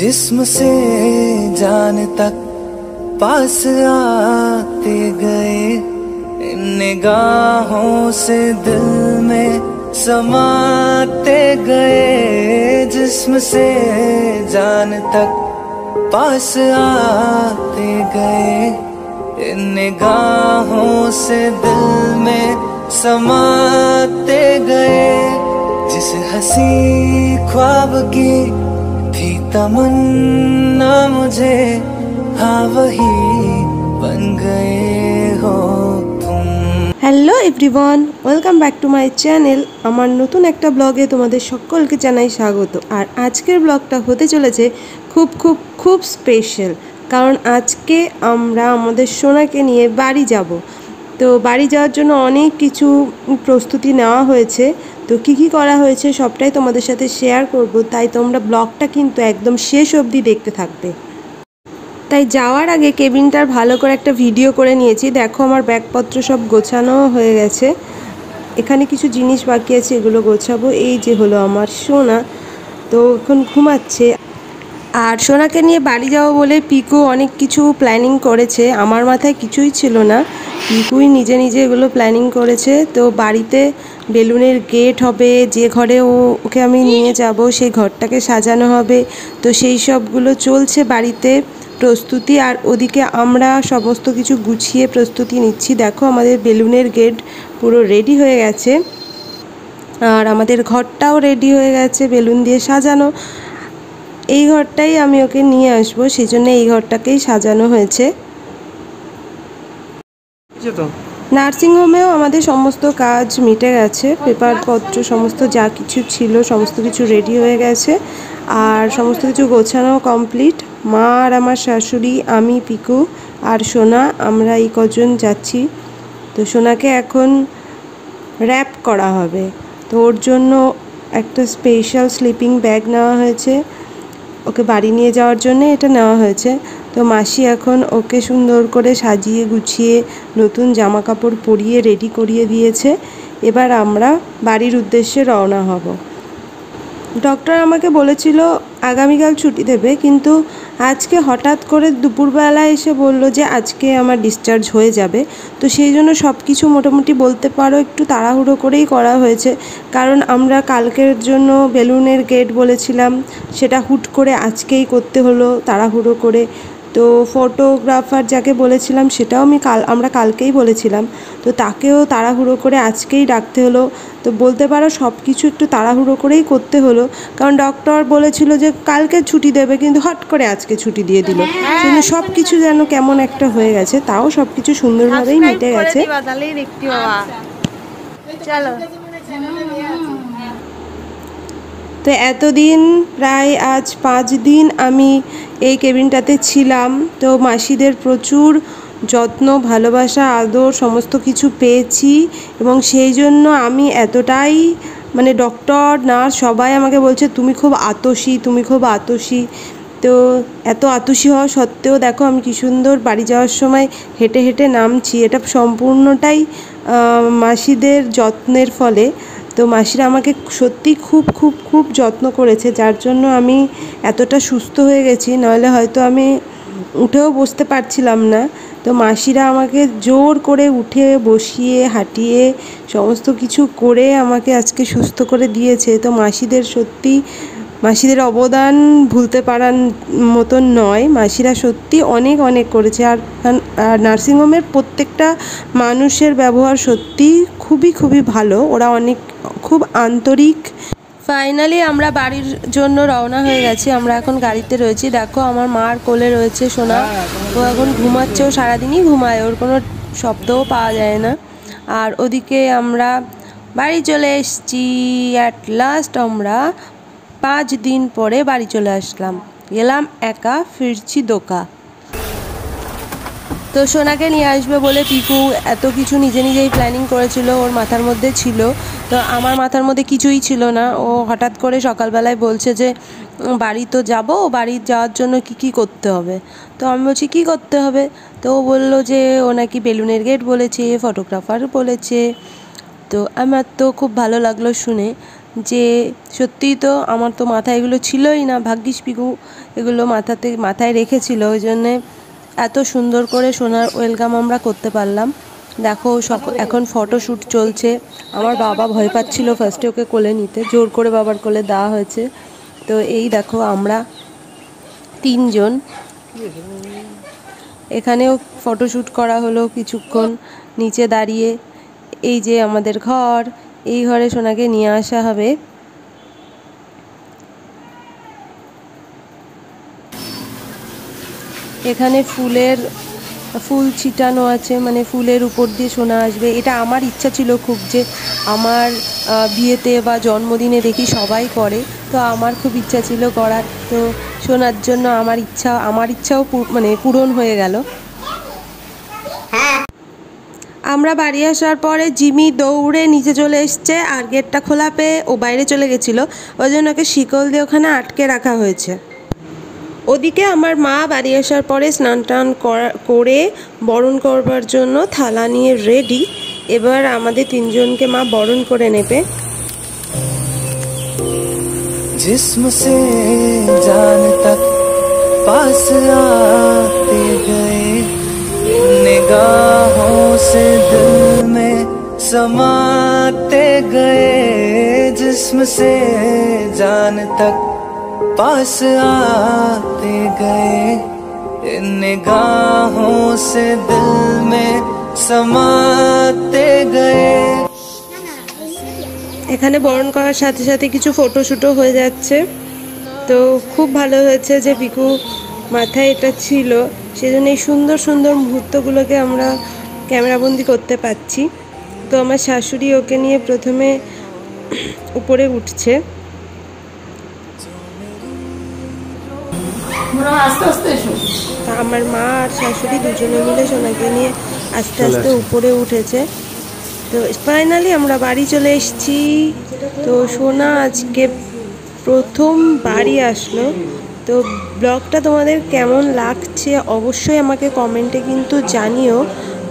जिस्म से जान तक पास आते गए। इन निगाहों से दिल में समाते गए। जिस्म से जान तक पास आते गए। इन निगाहों से दिल में समाते गए। जिस हँसी ख्वाब की तमन्ना मुझे हाँ वही बन गए हो तुम hello everyone welcome back to my channel আমার নতুন একটা ব্লগে তোমাদের সকলকে জানাই স্বাগত আর আজকের ব্লগটা হতে চলেছে খুব খুব খুব স্পেশাল কারণ আজকে আমরা আমাদের সোনাকে নিয়ে বাড়ি যাব তো বাড়ি যাওয়ার জন্য অনেক কিছু প্রস্তুতি নেওয়া হয়েছে তো কি কি করা হয়েছে সবটাই তোমাদের সাথে শেয়ার করব। তাই তোমরা ব্লগটা কিন্তু একদম শেষ অবধি দেখতে থাকবে। তাই যাওয়ার আগে কেবিনটার ভালো করে একটা ভিডিও করে নিয়েছি। দেখো আমার ব্যাগপত্র সব গোছানো হয়ে গেছে। এখানে কিছু জিনিস বাকি আছে, এগুলো গোছাবো। এই যে হলো আমার সোনা। তো এখন ঘুমাচ্ছে। আর সোনাকে নিয়ে বাড়ি যাব বলে পিকু অনেক কিছু প্ল্যানিং করেছে। আমার মাথায় কিছুই ছিল না। পিকুই নিজে নিজে এগুলো প্ল্যানিং করেছে। তো বাড়িতে বেলুনের গেট হবে, যে ঘরে ও, ওকে আমি নিয়ে যাব সেই ঘরটাকে সাজানো হবে। তো সেই সবগুলো চলছে বাড়িতে। প্রস্তুতি আর ওদিকে আমরা সমস্ত কিছু গুছিয়ে প্রস্তুতি নিচ্ছি। দেখো আমাদের বেলুনের গেট পুরো রেডি হয়ে গেছে। আর আমাদের ঘরটাও রেডি হয়ে গেছে, বেলুন দিয়ে সাজানো। এই ঘরটাই আমি ওকে নিয়ে আসব সেই জন্য এই ঘরটাকেই সাজানো হয়েছে। নার্সিংহোমেও আমাদের সমস্ত কাজ মিটে গেছে পেপারপত্র সমস্ত যা কিছু ছিল সমস্ত কিছু রেডি হয়ে গেছে আর সমস্ত কিছু গোছানো কমপ্লিট মা আর আমার শাশুড়ি আমি পিকু আর সোনা আমরা এই কজন যাচ্ছি। তো সোনাকে এখন র্যাপ করা হবে। তো ওর জন্য একটা স্পেশাল স্লিপিং ব্যাগ নেওয়া হয়েছে। ওকে বাড়ি নিয়ে যাওয়ার জন্য এটা নেওয়া হয়েছে। তো মাসি এখন ওকে সুন্দর করে সাজিয়ে গুছিয়ে নতুন জামা কাপড় পরিয়ে রেডি করিয়ে দিয়েছে। এবার আমরা বাড়ির উদ্দেশ্যে রওনা হব। ডক্টর আমাকে বলেছিল আগামীকাল ছুটি দেবে, কিন্তু আজকে হঠাৎ করে দুপুরবেলা এসে বলল যে আজকে আমার ডিসচার্জ হয়ে যাবে। তো সেই জন্য সব কিছু মোটামুটি বলতে পারো, একটু তাড়াহুড়ো করেই করা হয়েছে। কারণ আমরা কালকের জন্য বেলুনের গেট বলেছিলাম, সেটা হুট করে আজকেই করতে হলো, তাড়াহুড়ো করে। তো ফটোগ্রাফার যাকে বলেছিলাম সেটাও আমি কাল আমরা কালকেই বলেছিলাম। তো তাকেও তাড়াহুড়ো করে আজকেই ডাকতে হলো। তো বলতে পারো সব কিছু একটু তাড়াহুড়ো করেই করতে হলো। কারণ ডক্টর বলেছিল যে কালকে ছুটি দেবে কিন্তু হট করে আজকে ছুটি দিয়ে দিল। কিন্তু সব কিছু যেন কেমন একটা হয়ে গেছে তাও সব কিছু সুন্দরভাবেই মিটে গেছে। চলো। তো এতদিন প্রায় আজ পাঁচ দিন আমি এই কেবিনটাতে ছিলাম। তো মাসিদের প্রচুর যত্ন, ভালোবাসা, আদর সমস্ত কিছু পেয়েছি এবং সেই জন্য আমি এতটাই মানে ডক্টর, নার্স সবাই আমাকে বলছে, তুমি খুব আতসী, তুমি খুব আতসী। তো এত আতসী হওয়া সত্ত্বেও দেখো আমি কি সুন্দর বাড়ি যাওয়ার সময় হেঁটে হেঁটে নামছি। এটা সম্পূর্ণটাই মাসিদের যত্নের ফলে। তো মাসিরা আমাকে সত্যি খুব খুব খুব যত্ন করেছে, যার জন্য আমি এতটা সুস্থ হয়ে গেছি, নইলে হয়তো আমি উঠেও বসতে পারছিলাম না। তো মাসিরা আমাকে জোর করে উঠে, বসিয়ে, হাঁটিয়ে সমস্ত কিছু করে আমাকে আজকে সুস্থ করে দিয়েছে। তো মাসিদের সত্যি মাসিদের অবদান ভুলতে পারার মতন নয়। মাসিরা সত্যি অনেক অনেক করেছে। আর আর নার্সিংহোমের প্রত্যেকটা মানুষের ব্যবহার সত্যি খুবই খুবই ভালো। ওরা অনেক, খুব আন্তরিক। ফাইনালি আমরা বাড়ির জন্য রওনা হয়ে গেছি। আমরা এখন গাড়িতে রয়েছি। দেখো, আমার মার কোলে রয়েছে সোনা। ও এখন ঘুমাচ্ছে। ও সারাদিনই ঘুমায়। ওর কোনো শব্দও পাওয়া যায় না। আর ওদিকে আমরা বাড়ি চলে এসেছি। অ্যাট লাস্ট আমরা পাঁচ দিন পরে বাড়ি চলে আসলাম। গেলাম একা, ফিরছি দোকা। তো সোনাকে নিয়ে আসবে বলে পিকু এত কিছু নিজে নিজেই প্ল্যানিং করেছিল, ওর মাথার মধ্যে ছিল। তো আমার মাথার মধ্যে কিছুই ছিল না। ও হঠাৎ করে সকালবেলায় বলছে যে বাড়ি তো যাব, বাড়ি যাওয়ার জন্য কি কি করতে হবে? তো আমি বলছি, কী করতে হবে? তো ও বলল যে, ও নাকি বেলুনের গেট বলেছে ফটোগ্রাফার বলেছে। তো আমার তো খুব ভালো লাগল শুনে। যে সত্যিই তো আমার তো মাথায় এগুলো ছিলই না ভাগ্যিস পিকু এগুলো মাথাতে, মাথায় রেখেছিল, ওই জন্যে এত সুন্দর করে সোনার ওয়েলকাম আমরা করতে পারলাম। দেখো এখন ফটোশ্যুট চলছে। আমার বাবা ভয় পাচ্ছিল ফার্স্টে ওকে কোলে নিতে, জোর করে বাবার কোলে দেওয়া হয়েছে। তো এই দেখো, আমরা তিনজন। এখানেও ফটোশ্যুট করা হলো কিছুক্ষণ, নিচে দাঁড়িয়ে। এই যে আমাদের ঘর এই ঘরে সোনাকে নিয়ে আসা হবে। এখানে ফুলের, ফুল ছিটানো আছে মানে ফুলের উপর দিয়ে সোনা আসবে। এটা আমার ইচ্ছা ছিল খুব যে আমার বিয়েতে বা জন্মদিনে দেখি সবাই করে। তো আমার খুব ইচ্ছা ছিল করার। তো সোনার জন্য আমার ইচ্ছা, আমার ইচ্ছাও মানে পূরণ হয়ে গেল। আমরা বাড়ি আসার পরে জিমি দৌড়ে নিচে চলে এসছে আর গেটটা খোলা পেয়ে ও বাইরে চলে গেছিল। ওই জন্য ওকে শিকল দিয়ে ওখানে আটকে রাখা হয়েছে। ওদিকে আমার মা বাড়ি আসার পরে স্নান টান করে বরণ করবার জন্য থালা নিয়ে রেডি এবার আমাদের তিনজনকে মা বরণ করে নেবে। জিসম সে জান তক পাস আতে निगाहों से दिल में समाते गए जिस्म से जान तक पास आते गए इन निगाहों से दिल में समाते गए এখানে বরণ করার সাথে সাথে কিছু ফটোশ্যুটও হয়ে যাচ্ছে তো খুব ভালো হয়েছে যে পিকু মাথায় এটা ছিল সেজন্য এই সুন্দর সুন্দর মুহূর্তগুলোকে আমরা ক্যামেরাবন্দি করতে পারছি। তো আমার শাশুড়ি ওকে নিয়ে প্রথমে উপরে উঠছে। তা আমার মা আর শাশুড়ি দুজনে মিলে সোনাকে নিয়ে আস্তে আস্তে উপরে উঠেছে। তো ফাইনালি আমরা বাড়ি চলে এসেছি। তো সোনা আজকে প্রথম বাড়ি আসলো। তো ব্লগটা তোমাদের কেমন লাগছে অবশ্যই আমাকে কমেন্টে কিন্তু জানিও।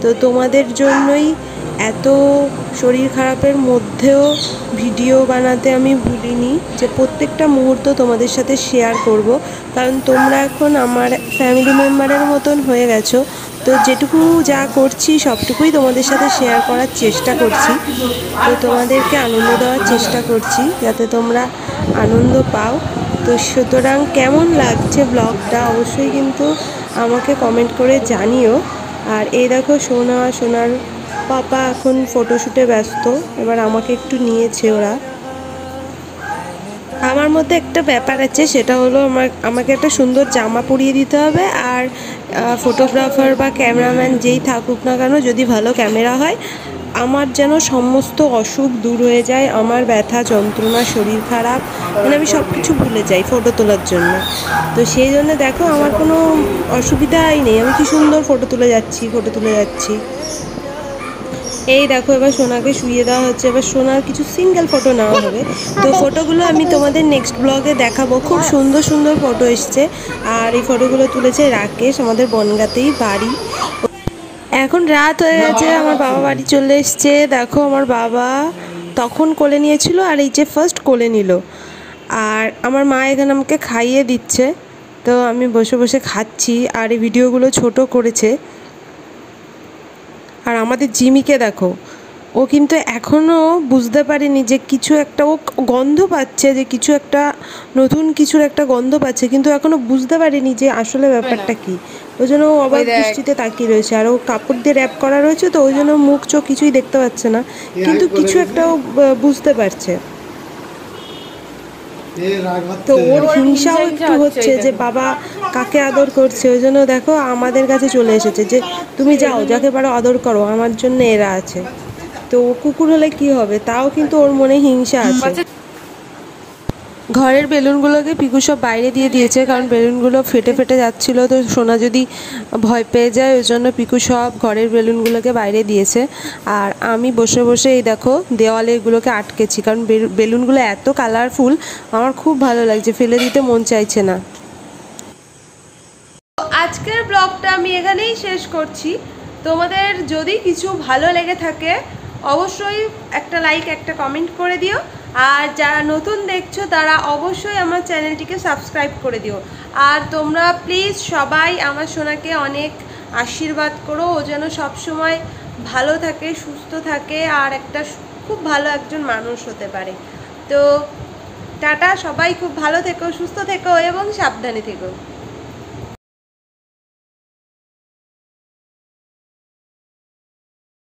তো তোমাদের জন্যই এত শরীর খারাপের মধ্যেও ভিডিও বানাতে আমি ভুলিনি যে প্রত্যেকটা মুহূর্ত তোমাদের সাথে শেয়ার করব। কারণ তোমরা এখন আমার ফ্যামিলি মেম্বারের মতন হয়ে গেছো। তো যেটুকু যা করছি সবটুকুই তোমাদের সাথে শেয়ার করার চেষ্টা করছি। তো তোমাদেরকে আনন্দ দেওয়ার চেষ্টা করছি যাতে তোমরা আনন্দ পাও। তো সুতরাং কেমন লাগছে ব্লগটা অবশ্যই কিন্তু আমাকে কমেন্ট করে জানিও। আর এই দেখো সোনা, সোনার পাপা এখন ফটোশ্যুটে ব্যস্ত, এবার আমাকে একটু নিয়েছে ওরা। আমার মধ্যে একটা ব্যাপার আছে, সেটা হলো আমার, আমাকে একটা সুন্দর জামা পরিয়ে দিতে হবে আর ফটোগ্রাফার বা ক্যামেরাম্যান যেই থাকুক না কেন, যদি ভালো ক্যামেরা হয় আমার যেন সমস্ত অসুখ দূর হয়ে যায়, আমার ব্যথা, যন্ত্রণা, শরীর খারাপ মানে আমি সব কিছু ভুলে যাই ফটো তোলার জন্য। তো সেই জন্য দেখো আমার কোনো অসুবিধাই নেই, আমি কি সুন্দর ফটো তুলে যাচ্ছি ফটো তুলে যাচ্ছি। এই দেখো এবার সোনাকে শুয়ে দেওয়া হচ্ছে, এবার সোনার কিছু সিঙ্গেল ফটো নেওয়া হবে। তো ফটোগুলো আমি তোমাদের নেক্সট ব্লগে দেখাবো, খুব সুন্দর সুন্দর ফটো এসছে। আর এই ফটোগুলো তুলেছে রাকেশ, আমাদের বনগাতেই বাড়ি। এখন রাত হয়ে গেছে আমার বাবা বাড়ি চলে এসছে। দেখো আমার বাবা তখন কোলে নিয়েছিল আর এই যে ফার্স্ট কোলে নিল। আর আমার মা এখানে আমাকে খাইয়ে দিচ্ছে। তো আমি বসে বসে খাচ্ছি আর এই ভিডিওগুলো ছোট করেছে। আর আমাদের জিমিকে দেখো ও কিন্তু এখনও বুঝতে পারেনি যে কিছু একটা ও গন্ধ পাচ্ছে যে কিছু একটা নতুন কিছুর একটা গন্ধ পাচ্ছে কিন্তু এখনও বুঝতে পারেনি যে আসলে ব্যাপারটা কি। ওই জন্য ও অবাক দৃষ্টিতে তাকিয়ে রয়েছে। আর ও কাপড় দিয়ে র্যাপ করা রয়েছে তো ওই জন্য মুখ চোখ কিছুই দেখতে পাচ্ছে না। কিন্তু কিছু একটা ও বুঝতে পারছে। তো ওর হিংসাও একটু হচ্ছে যে বাবা কাকে আদর করছে ওই জন্য দেখো আমাদের কাছে চলে এসেছে যে তুমি যাও যাকে পারো আদর করো আমার জন্য এরা আছে। তো কুকুর হলে কি হবে? তাও কিন্তু ওর মনে হিংসা আছে। ঘরের বেলুনগুলোকে পিকু সব বাইরে দিয়ে দিয়েছে কারণ বেলুনগুলো ফেটে ফেটে যাচ্ছিল। তো সোনা যদি ভয় পেয়ে যায় ওই জন্য পিকু সব ঘরের বেলুনগুলোকে বাইরে দিয়েছে। আর আমি বসে বসে এই দেখো দেওয়ালে এগুলোকে আটকেছি কারণ বেলুনগুলো এত কালারফুল আমার খুব ভালো লাগছে ফেলে দিতে মন চাইছে না। আজকের ব্লগটা আমি এখানেই শেষ করছি। তোমাদের যদি কিছু ভালো লেগে থাকে অবশ্যই একটা লাইক একটা কমেন্ট করে দিও। আর যারা নতুন দেখছ, তারা অবশ্যই আমার চ্যানেলটিকে সাবস্ক্রাইব করে দিও। আর তোমরা প্লিজ সবাই আমার সোনাকে অনেক আশীর্বাদ করো। ও যেন সবসময় ভালো থাকে, সুস্থ থাকে, আর একটা খুব ভালো একজন মানুষ হতে পারে। তো টাটা, সবাই খুব ভালো থেকো, সুস্থ থেকো, এবং সাবধানে থেকো।